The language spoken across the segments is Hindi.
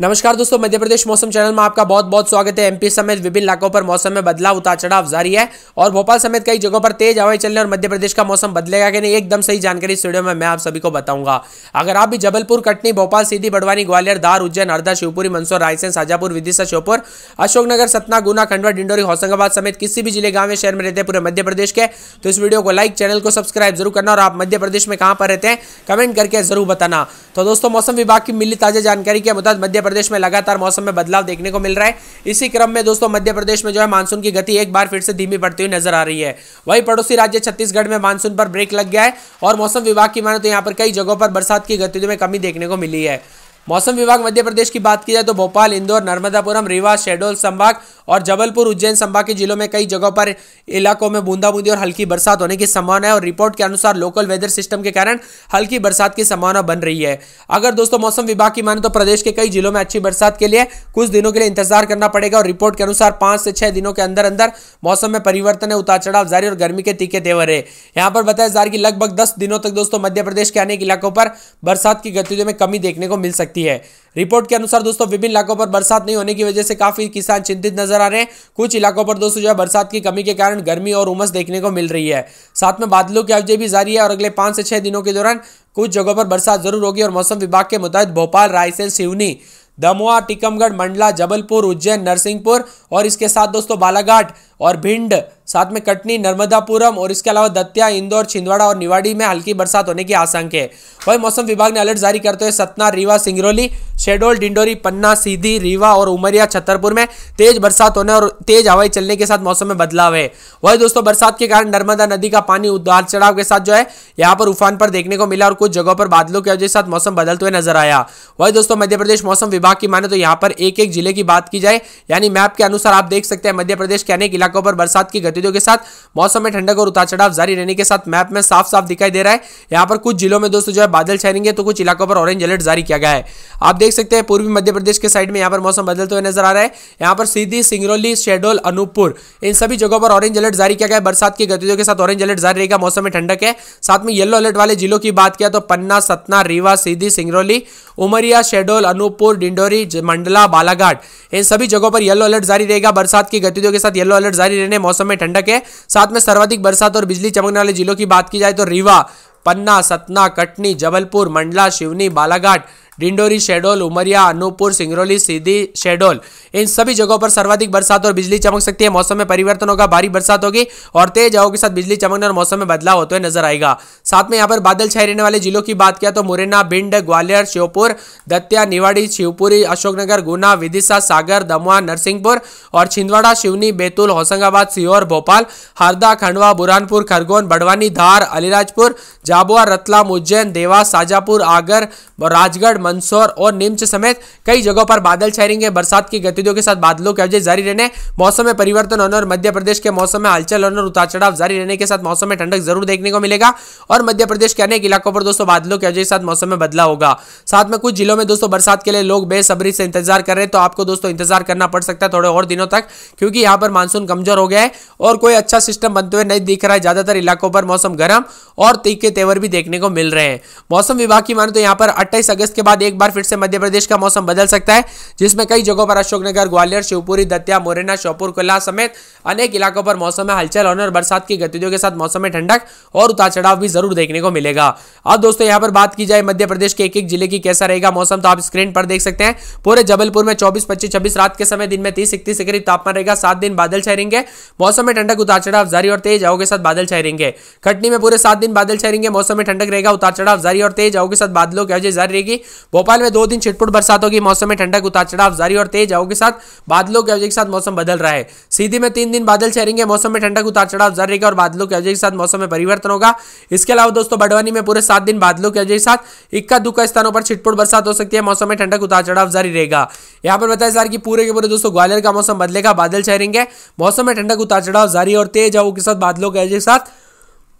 नमस्कार दोस्तों, मध्य प्रदेश मौसम चैनल में आपका बहुत बहुत स्वागत है। एमपी समेत विभिन्न इलाकों पर मौसम में बदलाव उतार चढ़ाव जारी है और भोपाल समेत कई जगहों पर तेज हवाएँ चलने और मध्य प्रदेश का मौसम बदलेगा कि नहीं, एकदम सही जानकारी इस वीडियो में मैं आप सभी को बताऊँगा। अगर आप भी जबलपुर, कटनी, भोपाल, सीधी बड़वानी, ग्वालियर, धार, उज्जैन, हरदा, शिवपुरी, मंदसौर, रायसेन, शाजापुर, विदिशा, श्योपुर, अशोकनगर, सतना, गुना, खंडवा, डिंडोरी, होशंगाबाद समेत किसी भी ज़िले, गाँव में शहर में रहते पूरे मध्य प्रदेश के तो इस वीडियो को लाइक चैनल को सब्सक्राइब ज़रूर करना और आप मध्य प्रदेश में कहाँ पर रहते हैं, कमेंट करके ज़रूर बताना। तो दोस्तों, मौसम विभाग की मिली ताज़ा जानकारी के मुताबिक मध्य प्रदेश में लगातार मौसम में बदलाव देखने को मिल रहा है। इसी क्रम में दोस्तों, मध्य प्रदेश में जो है मानसून की गति एक बार फिर से धीमी पड़ती हुई नज़र आ रही है। वही पड़ोसी राज्य छत्तीसगढ़ में मानसून पर ब्रेक लग गया है और मौसम विभाग की माने तो यहाँ पर कई जगहों पर बरसात की गतिविधियों में कमी देखने को मिली है। मौसम विभाग मध्य प्रदेश की बात की जाए तो भोपाल, इंदौर, नर्मदापुरम, रीवा, शहडोल संभाग और जबलपुर, उज्जैन संभाग के जिलों में कई जगहों पर इलाकों में बूंदाबूंदी और हल्की बरसात होने की संभावना है और रिपोर्ट के अनुसार लोकल वेदर सिस्टम के कारण हल्की बरसात की संभावना बन रही है। अगर दोस्तों मौसम विभाग की माने तो प्रदेश के कई जिलों में अच्छी बरसात के लिए कुछ दिनों के लिए इंतज़ार करना पड़ेगा और रिपोर्ट के अनुसार पाँच से छह दिनों के अंदर अंदर मौसम में परिवर्तन है उतार चढ़ाव जारी और गर्मी के तीखे तेवर है। यहाँ पर बताया जा रहा है कि लगभग दस दिनों तक दोस्तों मध्य प्रदेश के अनेक इलाकों पर बरसात की गतिविधियों में कमी देखने को मिल सकती है। रिपोर्ट के अनुसार दोस्तों, विभिन्न इलाकों पर बरसात नहीं होने की वजह से काफ़ी किसान चिंतित नज़र आ रहे हैं। कुछ इलाकों पर दोस्तों, जो है, बरसात की कमी के कारण गर्मी और उमस देखने को मिल रही है। साथ में बादलों की अवजय भी जारी है और अगले पाँच से छह दिनों के दौरान कुछ जगहों पर बरसात ज़रूर होगी और मौसम विभाग के मुताबिक भोपाल, रायसेन, सिवनी, दमोह, टीकमगढ़, मंडला, जबलपुर, उज्जैन, नरसिंहपुर और इसके साथ दोस्तों, बालाघाट और भिंड साथ में कटनी, नर्मदापुरम और इसके अलावा दतिया, इंदौर, छिंदवाड़ा और निवाड़ी में हल्की बरसात होने की आशंका है। वही मौसम विभाग ने अलर्ट जारी करते हुए सतना, रीवा, सिंगरौली शेडोल, डिंडोरी, पन्ना, सीधी, रीवा और उमरिया, छतरपुर में तेज बरसात होने और तेज हवाई चलने के साथ मौसम में बदलाव है। वही दोस्तों, बरसात के कारण नर्मदा नदी का पानी उदार चढ़ाव के साथ जो है, यहाँ पर उफान पर देखने को मिला और कुछ जगहों पर बादलों की वजह के साथ मौसम बदलते हुए नज़र आया। वही दोस्तों, मध्य प्रदेश मौसम विभाग की माने तो यहाँ पर एक एक ज़िले की बात की जाए, यानी मैप के अनुसार आप देख सकते हैं, मध्य प्रदेश के अनेक इलाकों पर बरसात की गतिविधियों के साथ मौसम में ठंडक और उतार चढ़ाव जारी रहने के साथ मैप में साफ़ साफ़ दिखाई दे रहा है। यहाँ पर कुछ जिलों में दोस्तों जो है बादल छाएँगे तो कुछ इलाकों पर ऑरेंज अलर्ट जारी किया गया है। आप देख सकते हैं, पूर्वी मध्य प्रदेश के साइड में यहाँ पर मौसम बदलते हुए नज़र आ रहा है। यहाँ पर सीधी सिंगरौली शेडोल अनूपपुर, इन सभी जगहों पर ऑरेंज अलर्ट जारी किया गया है। बरसात की गतिविधियों के साथ ऑरेंज अलर्ट जारी रहेगा। मौसम में ठंडक है। साथ में येलो अलर्ट वाले जिलों की बात किया तो पन्ना, सतना, रीवा, सीधी सिंगरौली, उमरिया शेडोल अनूपपुर, डिंडोरी मंडला, बालाघाट, इन सभी जगहों पर येलो अलर्ट जारी रहेगा। बरसात की गतिविधियों के साथ येलो अलर्ट जारी रहने, मौसम में ठंडक है। साथ में सर्वाधिक बरसात और बिजली चमकने वाले जिलों की बात की जाए तो रीवा, पन्ना, सतना, कटनी, जबलपुर, मंडला, शिवनी, बालाघाट डिंडोरी शेडोल, उमरिया, अनूपपुर, सिंगरौली, सीधी शेडोल। इन सभी जगहों पर सर्वाधिक बरसात और बिजली चमक सकती है। मौसम में परिवर्तन होगा भारी बरसात होगी और तेज हवाओं के साथ बिजली चमकने और मौसम में बदलाव होते हुए नज़र आएगा। साथ में यहाँ पर बादल छाए रहने वाले जिलों की बात किया तो मुरैना, भिंड, ग्वालियर, श्योपुर, दतिया, निवाड़ी, शिवपुरी, अशोकनगर, गुना, विदिशा, सागर दमुआ नरसिंहपुर और छिंदवाड़ा, शिवनी, बैतूल, होशंगाबाद, सीहोर, भोपाल, हरदा, खंडवा, बुरहानपुर, खरगोन, बड़वानी, धार, अलीराजपुर जाबुआ रतलाम, उज्जैन, देवास, शाजापुर, आगर, राजगढ़ मंदसौर और नीमच समेत कई जगहों पर बादल छाएँगे। बरसात की गतिविधियों के साथ बादलों के अवजय जारी रहने, मौसम में परिवर्तन होने और मध्य प्रदेश के मौसम में हलचल होने और उतार चढ़ाव जारी रहने के साथ मौसम में ठंडक ज़रूर देखने को मिलेगा और मध्य प्रदेश के अनेक इलाकों पर दोस्तों बादलों के वजह के साथ मौसम में बदलाव होगा। साथ में कुछ जिलों में दोस्तों बरसात के लिए लोग बेसब्री से इंतज़ार कर रहे हैं तो आपको दोस्तों इंतज़ार करना पड़ सकता है थोड़े और दिनों तक, क्योंकि यहाँ पर मानसून कमज़ोर हो गया है और कोई अच्छा सिस्टम बनते हुए नहीं दिख रहा है। ज़्यादातर इलाकों पर मौसम गर्म और तीखे तेवर भी देखने को मिल रहे हैं। मौसम विभाग की माने तो यहाँ पर अट्ठाईस अगस्त के बाद एक बार फिर से मध्य प्रदेश का मौसम बदल सकता है, जिसमें कई जगहों पर अशोकनगर, ग्वालियर, शिवपुरी, दतिया, मुरैना, श्योपुर कोल्हा समेत अनेक इलाकों पर मौसम में हलचल होने और बरसात की गतिविधियों के साथ मौसम में ठंडक और उतार चढ़ाव भी ज़रूर देखने को मिलेगा। अब दोस्तों, यहाँ पर बात की जाए मध्य प्रदेश के एक एक ज़िले की कैसा रहेगा मौसम तो आप स्क्रीन पर देख सकते हैं, पूरे जबलपुर में चौबीस, पच्चीस, छब्बीस रात के समय दिन में तीस, इकतीस के करीब तापमान रहेगा, सात दिन बादल छहरेंगे मौसम में ठंडक उतार चढ़ाव जारी और तेज हवाओं के साथ बादल छहरेंगे कटनी में पूरे सात दिन बादल छहरेंगे मौसम में ठंडक रहेगा उतार चढ़ाव जारी और तेज हवाओं के साथ बादलों की वजह जारी रहेगी भोपाल में दो दिन छिटपुट बरसात होगी मौसम में ठंडक उतार चढ़ाव जारी और तेज हवाओं के साथ बादलों की वजह के साथ मौसम बदल रहा है। सीधी में तीन दिन बादल छहरेंगे मौसम में ठंडक उतार चढ़ाव जारी रहेगा और बादलों की वजह के साथ मौसम में परिवर्तन होगा। इसके अलावा दोस्तों, बड़वानी में पूरे सात दिन बादलों की वजह के साथ इक्का दुक्का स्थानों पर छिटपुट बरसात हो सकती है, मौसम में ठंडक उतार चढ़ाव जारी रहेगा। यहाँ पर बताया जा रहा है कि पूरे के पूरे दोस्तों, ग्वालियर का मौसम बदलेगा, बादल छहरेंगे मौसम में ठंडक उतार चढ़ाव जारी और तेज हवाओं के साथ बादलों की वजह के साथ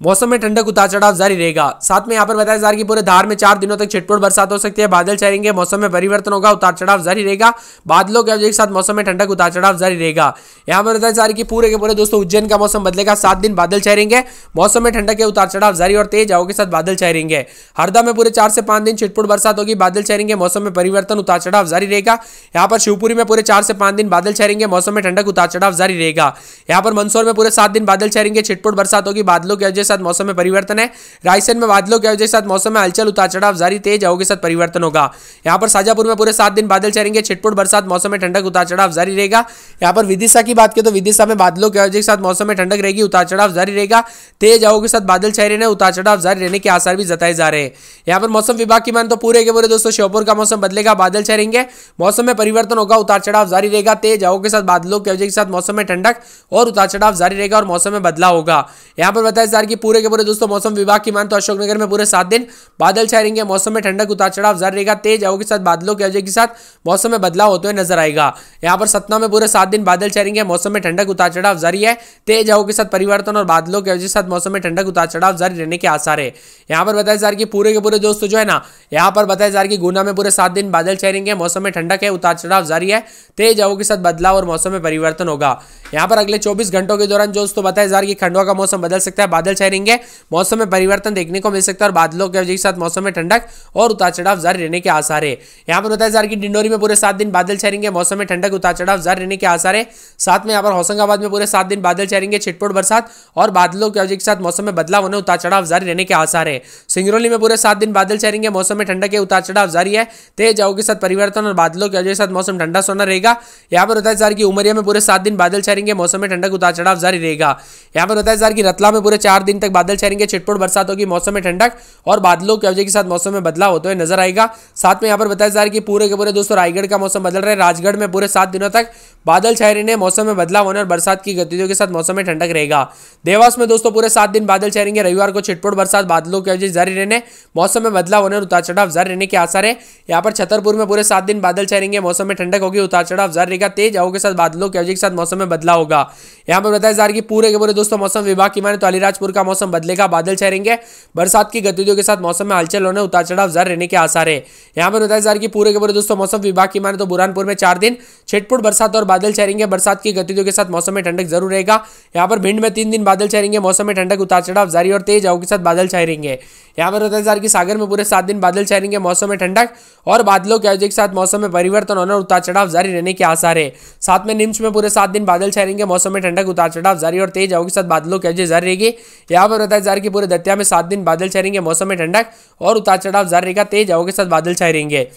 मौसम में ठंडक उतार चढ़ाव जारी रहेगा। साथ में यहाँ पर बताया जा रहा है कि पूरे धार में चार दिनों तक छिटपुट बरसात हो सकती है। बादल छाएँगे, मौसम में परिवर्तन होगा उतार चढ़ाव जारी रहेगा। बादलों के वजह के साथ मौसम में ठंडक उतार चढ़ाव जारी रहेगा। यहाँ पर बताया जा रहा है कि पूरे के पूरे दोस्तों, उज्जैन का मौसम बदलेगा, सात दिन बादल छाएँगे। मौसम में ठंडक के उतार चढ़ाव जारी और तेज हवा के साथ बादल छाएँगे। हरदा में पूरे चार से पाँच दिन छिटपुट बरसात होगी, बादल छाएँगे, मौसम में परिवर्तन उतार चढ़ाव जारी रहेगा। यहाँ पर शिवपुरी में पूरे चार से पाँच दिन बादल छाएँगे, मौसम में ठंडक उतार चढ़ाव जारी रहेगा। यहाँ पर मंदसौर में पूरे सात दिन बादल छाएँगे, छिटपुट बरसात होगी, बादलों के वजह से मौसम में परिवर्तन है। रायसेन में बादलों की वजह से मौसम में हलचल उतार चढ़ाव जारी, तेज हवा के साथ परिवर्तन होगा। यहाँ पर शाजापुर में पूरे सात दिन बादल चढ़ेंगे छिटपुट बरसात, मौसम में ठंडक उतार चढ़ाव जारी रहेगा। यहाँ पर विदिशा की बात करें तो विदिशा में बादलों की वजह के साथ मौसम में ठंडक रहेगी उतार चढ़ाव जारी रहेगा। तेज हवा के साथ बादल छाए रहने उतार चढ़ाव जारी रहने के आसार भी जताए जा रहे हैं। यहाँ पर मौसम विभाग की मान तो पूरे के पूरे दोस्तों, श्योपुर का मौसम बदलेगा, बादल छाएँगे मौसम में परिवर्तन होगा उतार चढ़ाव जारी रहेगा, तेज हवा के साथ बादलों की वजह के साथ मौसम में ठंडक और उतार चढ़ाव जारी रहेगा और मौसम में बदलाव होगा। यहाँ पर बताया जा रहा है कि पूरे के पूरे दोस्तों, मौसम विभाग की मान तो अशोकनगर में पूरे सात दिन बादल छाए रहेंगे। मौसम में ठंडक, उतार चढ़ाव जारी रहेगा। तेज हवा के साथ बादलों की वजह के साथ मौसम में बदलाव होते हुए नज़र आएगा। यहाँ पर सतना में पूरे सात दिन बादल छाए रहेंगे। मौसम में ठंडक, उतार चढ़ाव जारी है। तेज हवा के साथ परिवर्तन और बादलों की वजह साथ मौसम में ठंडक, उतार चढ़ाव जारी रहने के आसार है। यहाँ पर बताया जा रहा कि पूरे के पूरे दोस्तों, जो है ना, यहाँ पर बताया जा रहा कि गुना में पूरे सात दिन बादल छाए रहेंगे। मौसम में ठंडक है, उतार चढ़ाव जारी है। तेज हवा के साथ बदलाव और मौसम में परिवर्तन होगा। यहाँ पर अगले 24 घंटों के दौरान दोस्तों, बताया जा रहा कि खंडवा का मौसम बदल सकता है। बादल रहेंगे मौसम में परिवर्तन देखने को मिल सकता है और बादलों की वजह के साथ मौसम में ठंडक और उतार चढ़ाव जारी रहने के आसार है। यहाँ पर बताया जा रहा है कि डिंडोरी में पूरे सात दिन बादल छाएँगे, मौसम में ठंडक उतार चढ़ाव जारी रहने के आसार है। साथ में यहाँ पर होशंगाबाद में पूरे सात दिन बादल छाएँगे, छिटपुट बरसात और बादलों की वजह के साथ मौसम में बदलाव होने उतार चढ़ाव जारी रहने के आसार है। सिंगरौली में पूरे सात दिन बादल छाएँगे, मौसम में ठंडक के उतार चढ़ाव जारी है। तेज हवा के साथ परिवर्तन और बादलों की वजह के साथ मौसम ठंडा सोना रहेगा। यहाँ पर बताया जा रहा है कि उमरिया में पूरे सात दिन बादल छाएँगे, मौसम में ठंडक उतार चढ़ाव जारी रहेगा। यहाँ पर बताया जा रहा है कि रतला में पूरे चार तक बादल छाएँगे, छिटपुट बरसात होगी, मौसम में ठंडक और बादलों की वजह के साथ मौसम में बदलाव होते हुए नज़र आएगा। साथ में यहाँ पर बताया जा रहा है कि पूरे के पूरे दोस्तों रायगढ़ का मौसम बदल रहा है। राजगढ़ में पूरे सात दिनों तक बादल छाए रहने, मौसम में बदलाव होने और बरसात की गतिविधियों के साथ मौसम में ठंडक रहेगा। देवास में दोस्तों पूरे सात दिन बादल छाए रहेंगे। रविवार को छिटपुट बरसात, बादलों की वजह जारी रहने, मौसम में बदलाव होने और उतार चढ़ाव जारी रहने के आसार है। यहाँ पर छतरपुर में पूरे सात दिन बादल छाए रहेंगे, मौसम में ठंडक होगी उतार चढ़ाव जारी रहेगा, तेज हवा के साथ बादलों की वजह के साथ मौसम में बदलाव होगा। यहाँ पर बताया जा रहा है कि पूरे के पूरे दोस्तों मौसम विभाग की माने तो अलीराजपुर का मौसम बदलेगा, बादल छाए रहेंगे बरसात की गतिविधियों के साथ मौसम में हलचल होने उतार चढ़ाव जारी रहने के आसार है। यहाँ पर बताया जा रहा है कि पूरे के पूरे दोस्तों मौसम विभाग की माने तो बुरहानपुर में चार दिन, छिटपुट बरसात और बादल छाएँगे, बरसात की गतिविधियों के साथ मौसम में ठंडक ज़रूर रहेगा। यहाँ पर भिंड में तीन दिन बादल छाएँगे, मौसम में ठंडक उतार चढ़ाव जारी और तेज हवा के साथ बादल छाए रहेंगे। यहाँ पर बताया जा रहा है कि सागर में पूरे सात दिन बादल छाएँगे, मौसम में ठंडक और बादलों के वजह के साथ मौसम में परिवर्तन होने और उतार चढ़ाव जारी रहने के आसार है। साथ में निम्स में पूरे सात दिन बादल छाएँगे, मौसम में ठंडक उतार चढ़ाव जारी और तेज हवा के साथ बादलों की वजह जारी रहेगी। यहाँ पर बताया जा रहा है कि पूरे दतिया में सात दिन बादल छाएँगे, मौसम में ठंडक और उतार चढ़ाव जारी रहेगा, तेज हवा के साथ बादल छाए रहेंगे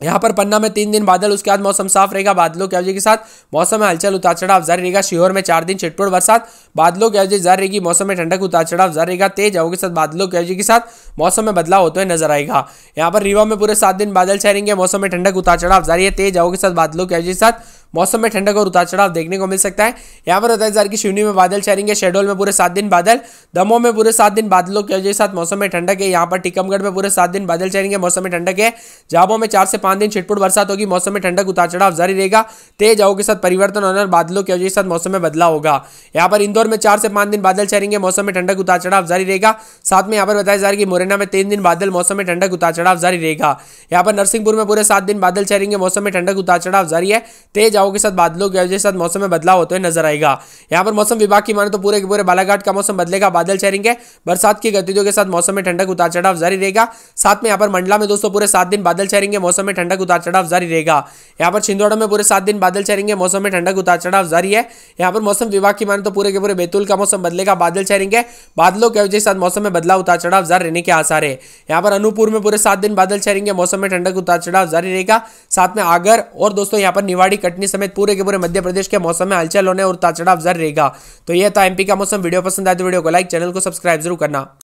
यहाँ पर पन्ना में तीन दिन बादल, उसके बाद मौसम साफ़ रहेगा, बादलों की वजह के साथ मौसम में हलचल, उतार चढ़ाव जारी रहेगा, शिहोर में चार दिन छिटपुट बरसात, बादलों की वजह जारी रहेगी, मौसम में ठंडक, उतार चढ़ाव जारी रहेगा, तेज हवा के साथ बादलों की वजह के साथ मौसम में बदलाव होते हुए नज़र आएगा। यहाँ पर रीवा में पूरे सात दिन बादल छाएँगे, मौसम में ठंडक, उतार चढ़ाव जारी है, तेज हवा के साथ बादलों की वजह के साथ मौसम में ठंडक और उतार चढ़ाव देखने को मिल सकता है। यहाँ पर बताया जा रहा है कि शिवनी में बादल छाएँगे शेडोल में पूरे सात दिन बादल, दमोह में पूरे सात दिन बादलों की वजह साथ मौसम में ठंडक है। यहाँ पर टीकमगढ़ में पूरे सात दिन बादल छाएँगे, मौसम में ठंडक है। जाबों में चार से पाँच दिन छिटपुट बरसात होगी, मौसम में ठंडक उतार चढ़ाव जारी रहेगा। तेज हवा के साथ परिवर्तन होने और बादलों की वजह साथ मौसम में बदलाव होगा। यहाँ पर इंदौर में चार से पाँच दिन बादल छाएँगे, मौसम में ठंडक उतार चढ़ाव जारी रहेगा। साथ में यहाँ पर बताया जा रहा है कि मुरैना में तीन दिन बादल, मौसम में ठंडक उतार चढ़ाव जारी रहेगा। यहाँ पर नरसिंहपुर में पूरे सात दिन बादल छाएँगे, मौसम में ठंडक उतार चढ़ाव जारी है। तेज हवा के साथ बादलों की वजह के साथ मौसम में बदलाव होते हुए नज़र आएगा। यहाँ पर मौसम विभाग की माने तो पूरे के पूरे बालाघाट का मौसम बदलेगा, बादल छाएँगे। बरसात की गतिविधियों के साथ मौसम में ठंडक उतार चढ़ाव जारी रहेगा। साथ में यहाँ पर मंडला में दोस्तों पूरे सात दिन बादल छाएँगे, मौसम में ठंडक उतार चढ़ाव जारी रहेगा। यहाँ पर छिंदवाड़ा में पूरे सात दिन बादल छाएँगे, मौसम में ठंडक उतार चढ़ाव जारी है। यहाँ पर मौसम विभाग की माने तो पूरे के पूरे बैतूल का मौसम बदलेगा, बादल छाएँगे। बादलों की वजह के साथ मौसम में बदलाव उतार चढ़ाव जारी रहने के आसार है। यहाँ पर अनूपुर में पूरे सात दिन बादल छाएँगे, मौसम में ठंडक उतार चढ़ाव जारी रहेगा। साथ में आगर और दोस्तों यहाँ पर निवाड़ी, कटनी समेत पूरे के पूरे मध्य प्रदेश के मौसम में हलचल होने और उतार चढ़ाव जारी रहेगा। तो यह था एमपी का मौसम। वीडियो पसंद आए तो वीडियो को लाइक, चैनल को सब्सक्राइब ज़रूर करना।